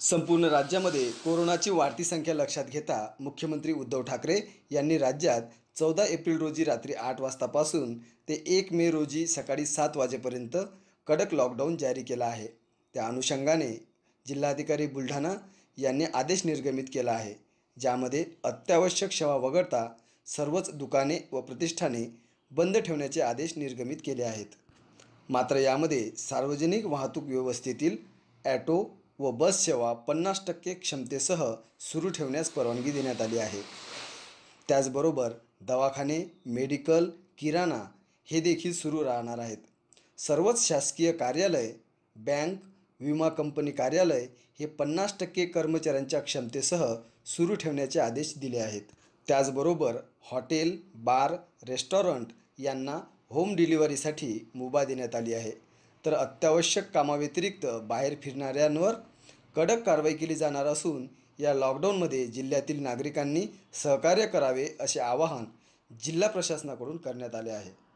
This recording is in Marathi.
संपूर्ण राज्यामध्ये कोरोनाची वाढती संख्या लक्षात घेता मुख्यमंत्री उद्धव ठाकरे यांनी राज्यात चौदा एप्रिल रोजी रात्री आठ वाजतापासून ते एक मे रोजी सकाळी सात वाजेपर्यंत कडक लॉकडाऊन जारी केला आहे. त्या अनुषंगाने जिल्हाधिकारी बुलढाणा यांनी आदेश निर्गमित केला आहे ज्यामध्ये अत्यावश्यक सेवा वगळता सर्वच दुकाने व प्रतिष्ठाने बंद ठेवण्याचे आदेश निर्गमित केले आहेत. मात्र यामध्ये सार्वजनिक वाहतूक व्यवस्थेतील ॲटो व बस सेवा पन्नास टक्के क्षमतेसह सुरू ठेवण्यास परवानगी देण्यात आली आहे. त्याचबरोबर दवाखाने मेडिकल किराणा हे देखील सुरू राहणार आहेत. सर्वच शासकीय कार्यालय बँक विमा कंपनी कार्यालय हे पन्नास टक्के कर्मचाऱ्यांच्या क्षमतेसह सुरू ठेवण्याचे आदेश दिले आहेत. त्याचबरोबर हॉटेल बार रेस्टॉरंट यांना होम डिलिव्हरीसाठी मुभा देण्यात आली आहे. तर अत्यावश्यक कामाव्यतिरिक्त बाहेर फिरणाऱ्यांवर कडक कारवाई केली जाणार असून या लॉकडाऊनमध्ये जिल्ह्यातील नागरिकांनी सहकार्य करावे असे आवाहन जिल्हा प्रशासनाकडून करण्यात आले आहे.